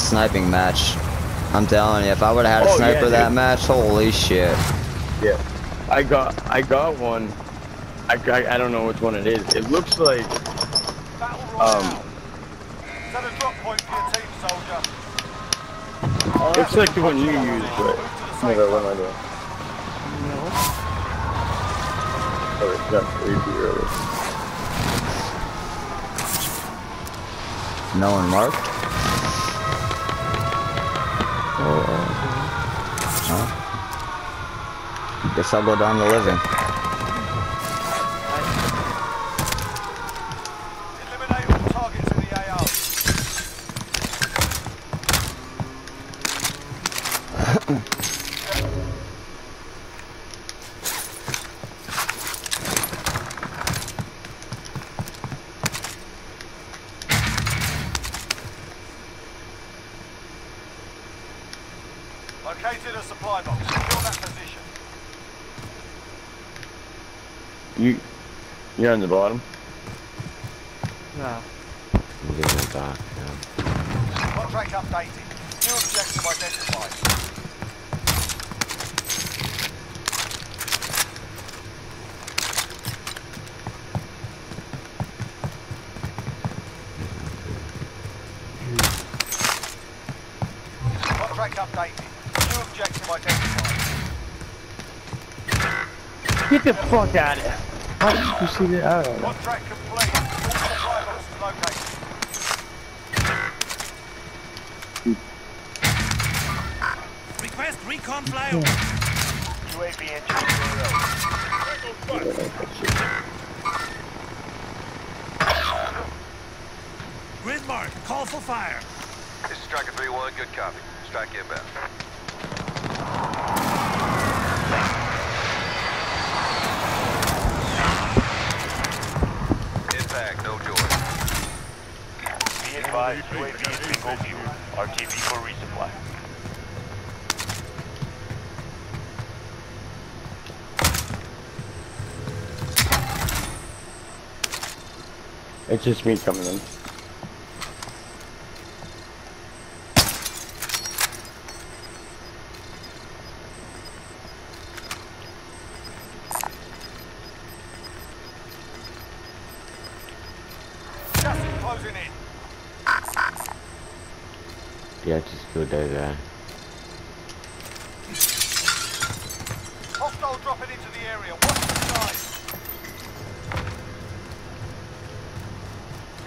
sniping match. I'm telling you, if I would have had a Oh, yeah, sniper that match, holy shit. Yeah. I got I got one. I, I I don't know which one it is. It looks like Um, Royale. Set a drop point for your team, soldier. looks like the one you used, but Move to the oh, safe what am I doing? Oh, it's not way too early. No one marked? Oh. oh. Guess I'll go down to living. Located a supply box. Secure that position. You you're on the bottom. No. I'm getting it back, yeah. Contract updated. New objective identified. Contract updated. New objective identified. Get the fuck out of here. How did you see that? I don't know. Contract complete. All supply boxes located. Request recon flyover. UAV entering zero. Call for fire. This is Striker 3-1, good copy. Strike inbound. Impact, no joy. Be for resupply. It's just me coming in. Gas is closing in. Yeah, just go there, there. Hostile dropping into the area. Watch the skies.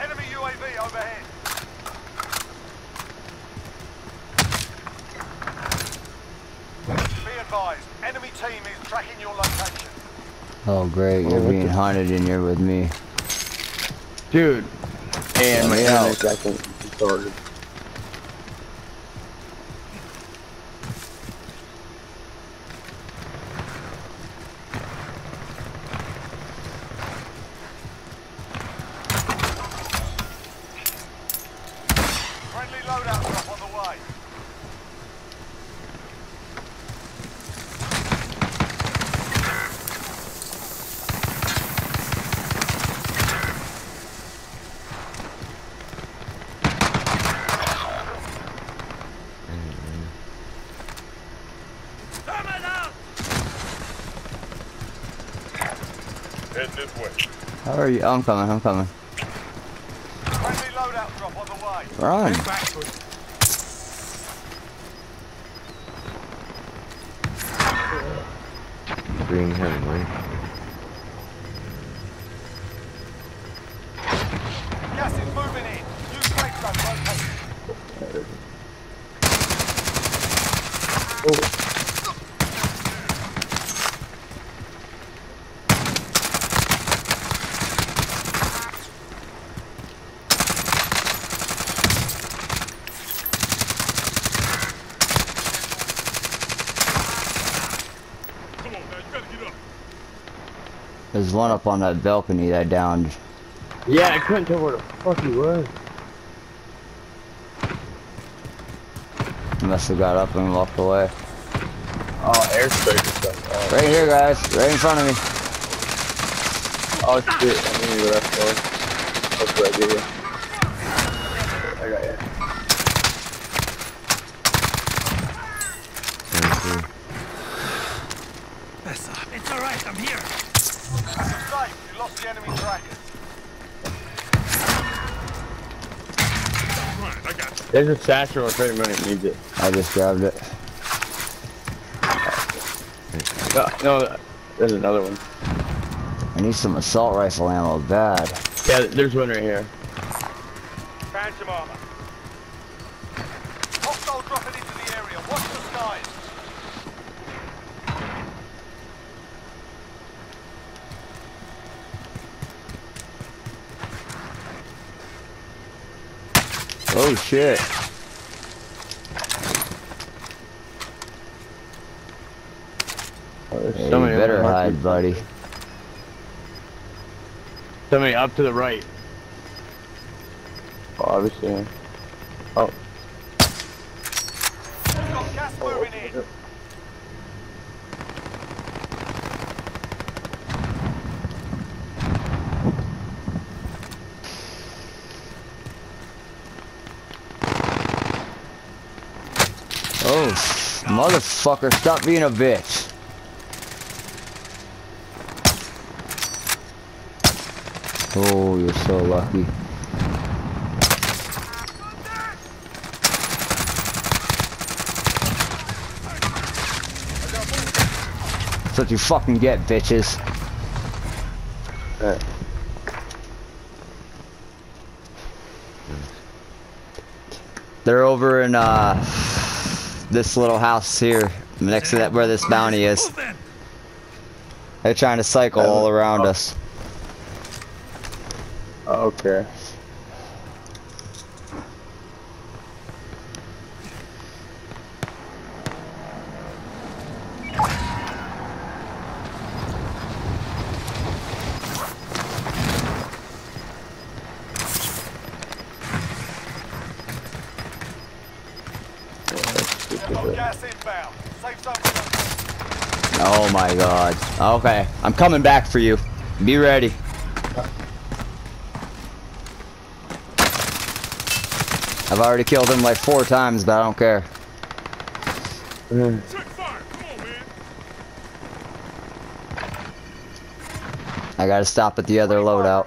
Enemy UAV overhead. Be advised, enemy team is tracking your location. Oh great, you're what being the- hunted and you're with me. Dude. And my Yeah. Friendly loadout drop on the way. Head this way. How are you? I'm coming, I'm coming. Friendly loadout drop on the way. Run. Green him, right? Gas is moving in. New safe zone located. There's one up on that balcony that downed. Yeah, I couldn't tell where the fuck he was. Must have got up and walked away. Oh, airstrike. Oh, Right here, guys. Right in front of me. oh shit, I knew where that's going. That's what I did. I got you. There's a satchel if anybody needs it. I just grabbed it. No, no, there's another one. I need some assault rifle ammo bad. Yeah, there's one right here. Found some armor. Hostile dropping into the area. Watch the skies. Oh shit. Oh, there's Yeah, you somebody better hide, market. buddy. Somebody up to the right. Oh, obviously. Oh, Got gas moving in. Oh, motherfucker, stop being a bitch. Oh, you're so lucky. That's what you fucking get, bitches. They're over in uh this little house here, next to that where this bounty is. They're trying to cycle uh, all around oh. us. Okay. Oh my god. Okay, I'm coming back for you. Be ready. I've already killed him like four times, but I don't care. Check fire. Come on, man. I gotta stop at the other loadout.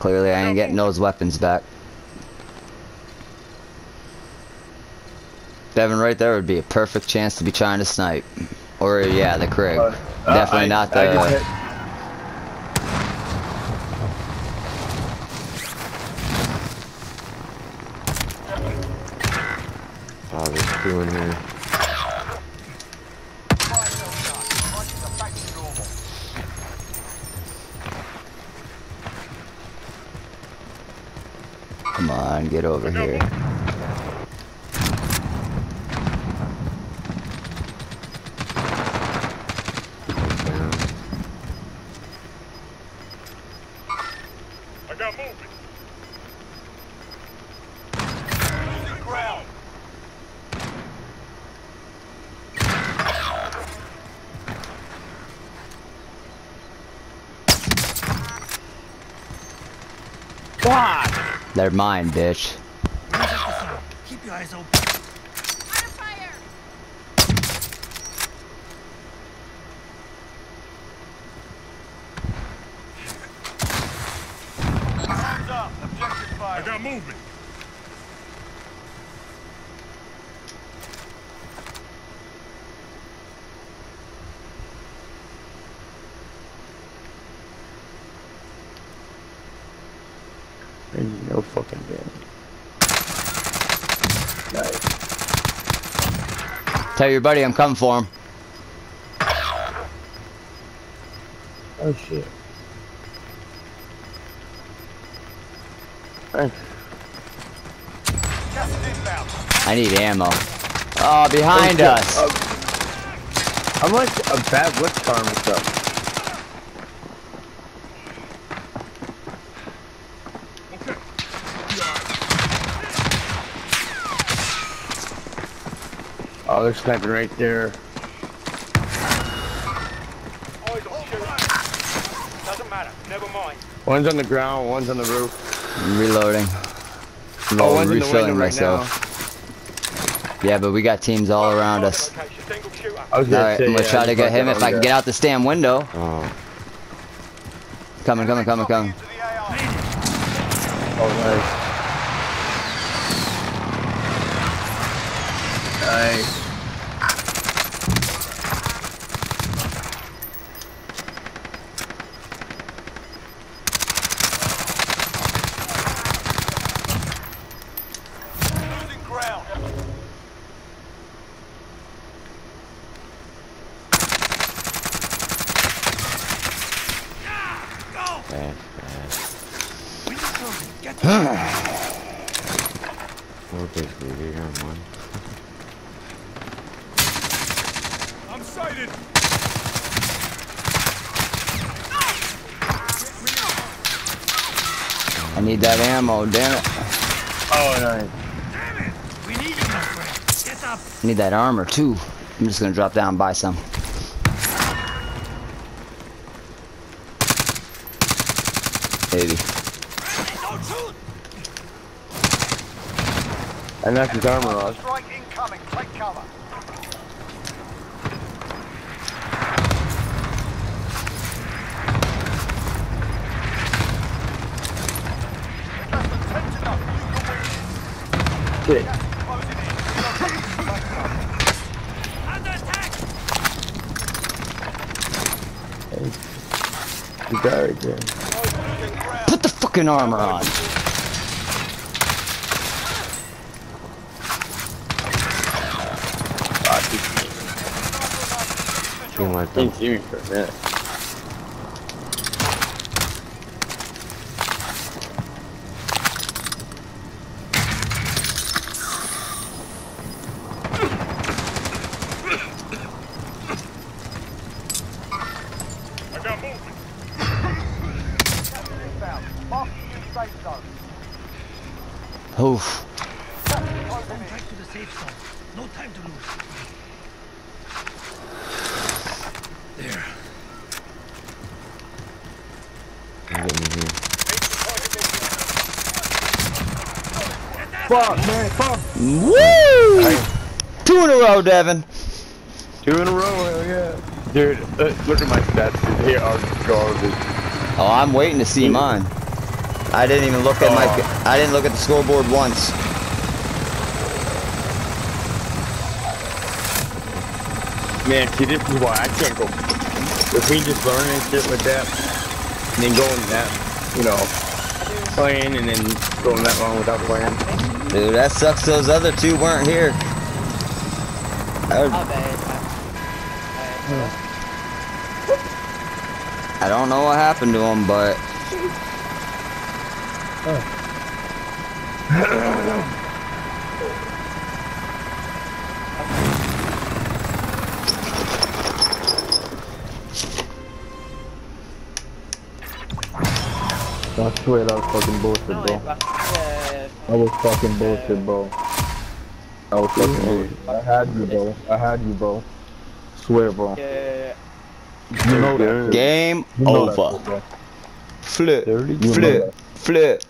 Clearly, I ain't getting those weapons back. Devin, right there would be a perfect chance to be trying to snipe. Or, yeah, the Krig. Uh, Definitely I- not I just the... hit- Oh, there's two in here. Fire sale done. Prices are back to normal. Come on, get over here. They're mine, bitch. Keep your eyes open. Ain't No fucking damage. Nice. Tell your buddy I'm coming for him. Oh shit. Nice. Gas is inbound. I need ammo. Oh, behind Oh, us. Uh, I'm like a bad witch farm and stuff. Oh, they're sniping right there. Eyes on shooter. Doesn't matter. Never mind. One's on the ground, one's on the roof. Reloading. Oh, Low- one's in the refilling right myself. Yeah, but we got teams all around us. Location. Alright, yeah, I'm gonna yeah, try to get him that if I can get out this damn window. Oh, Coming, coming, coming, coming. Into the AR. Oh, nice. Nice. Losing ground. Go! Bad, bad. We need closing. Get We're basically here on one. Sighted. I need that ammo, damn it. Oh, nice. Damn it! We need you, my friend. Get up. I need that armor too. I'm just gonna drop down and buy some. Maybe. Don't shoot! I knocked his armor off. Strike incoming. Take cover. Can win. Shit. Closing in. Under attack! You got it right there. Put the fucking armor on. Ah, he Seem like them. didn't see me for a minute. I got movement. Inbound. Marking new safe zone. Oof. Closing in. Back to the safe zone. No time to lose. There. I'm getting here. Fuck, man, fuck. Woo! Two in a row, Devin. Two in a row, hell yeah. Dude, uh, look at my stats. dude. They are garbage. Oh, I'm waiting to see mine. I didn't even look at my. Oh. I didn't look at the scoreboard once. Man, see, this is why I can't go. If we just learning shit like that, and then going that, you know, playing and then going that long without playing. Dude, that sucks. Those other two weren't here. I, would- I don't know what happened to them, but I swear uh, that was fucking bullshit, bro. That was fucking bullshit, bro. That was fucking bullshit. I had you, bro. I had you, bro. Swear, bro. You know that. game You know that over. Flip, flip, flip.